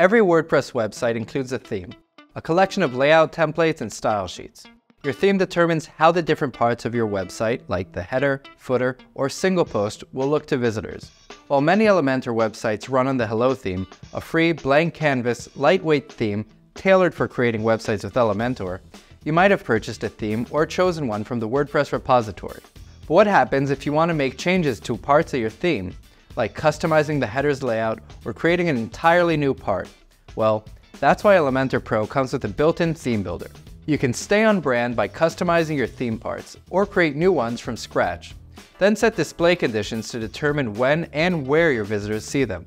Every WordPress website includes a theme, a collection of layout templates and style sheets. Your theme determines how the different parts of your website, like the header, footer, or single post, will look to visitors. While many Elementor websites run on the Hello theme, a free blank canvas, lightweight theme tailored for creating websites with Elementor, you might have purchased a theme or chosen one from the WordPress repository. But what happens if you want to make changes to parts of your theme like customizing the header's layout or creating an entirely new part? Well, that's why Elementor Pro comes with a built-in theme builder. You can stay on brand by customizing your theme parts or create new ones from scratch. Then set display conditions to determine when and where your visitors see them.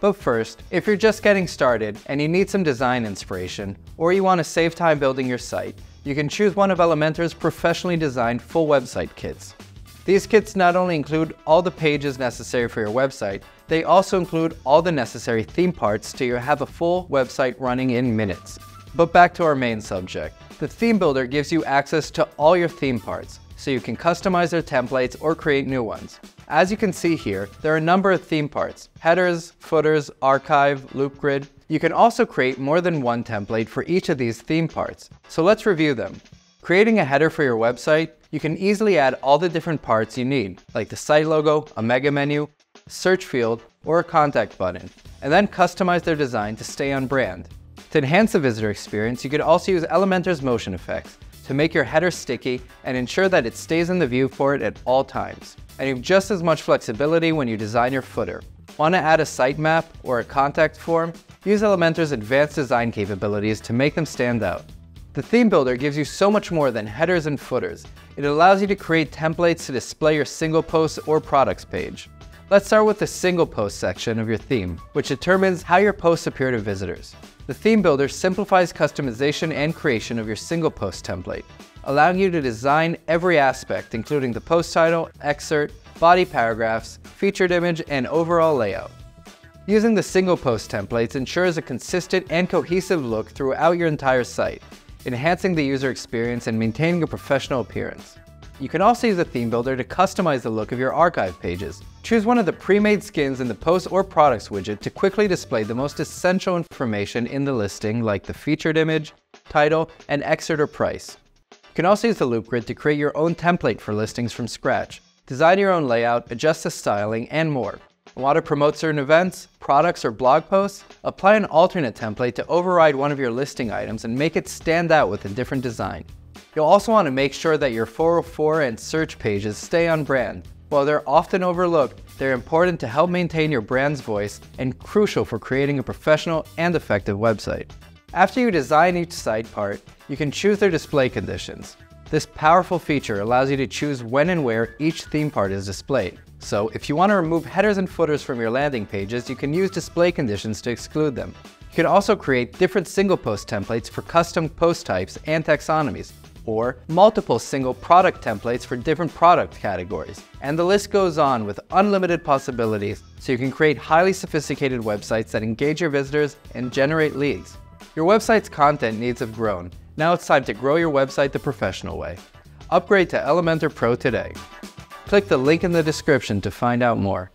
But first, if you're just getting started and you need some design inspiration, or you want to save time building your site, you can choose one of Elementor's professionally designed full website kits. These kits not only include all the pages necessary for your website, they also include all the necessary theme parts to have a full website running in minutes. But back to our main subject. The Theme Builder gives you access to all your theme parts, so you can customize their templates or create new ones. As you can see here, there are a number of theme parts, headers, footers, archive, loop grid. You can also create more than one template for each of these theme parts, so let's review them. Creating a header for your website, you can easily add all the different parts you need, like the site logo, a mega menu, search field, or a contact button, and then customize their design to stay on brand. To enhance the visitor experience, you could also use Elementor's motion effects to make your header sticky and ensure that it stays in the viewport at all times. And you have just as much flexibility when you design your footer. Want to add a sitemap or a contact form? Use Elementor's advanced design capabilities to make them stand out. The Theme Builder gives you so much more than headers and footers. It allows you to create templates to display your single post or products page. Let's start with the single post section of your theme, which determines how your posts appear to visitors. The Theme Builder simplifies customization and creation of your single post template, allowing you to design every aspect, including the post title, excerpt, body paragraphs, featured image, and overall layout. Using the single post templates ensures a consistent and cohesive look throughout your entire site, enhancing the user experience and maintaining a professional appearance. You can also use the theme builder to customize the look of your archive pages. Choose one of the pre-made skins in the post or products widget to quickly display the most essential information in the listing like the featured image, title, and excerpt or price. You can also use the loop grid to create your own template for listings from scratch, design your own layout, adjust the styling, and more. Want to promote certain events, products, or blog posts? Apply an alternate template to override one of your listing items and make it stand out with a different design. You'll also want to make sure that your 404 and search pages stay on brand. While they're often overlooked, they're important to help maintain your brand's voice and crucial for creating a professional and effective website. After you design each site part, you can choose their display conditions. This powerful feature allows you to choose when and where each theme part is displayed. So if you want to remove headers and footers from your landing pages, you can use display conditions to exclude them. You can also create different single post templates for custom post types and taxonomies, or multiple single product templates for different product categories. And the list goes on with unlimited possibilities, so you can create highly sophisticated websites that engage your visitors and generate leads. Your website's content needs have grown. Now it's time to grow your website the professional way. Upgrade to Elementor Pro today. Click the link in the description to find out more.